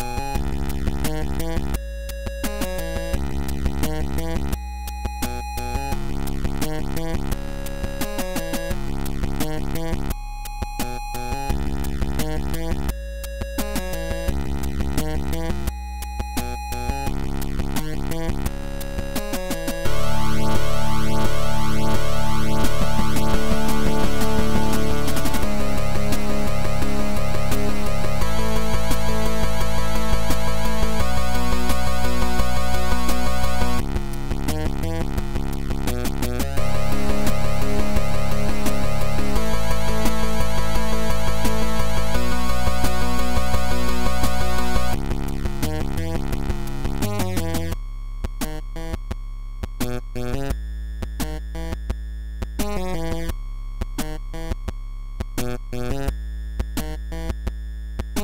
Mm-hmm.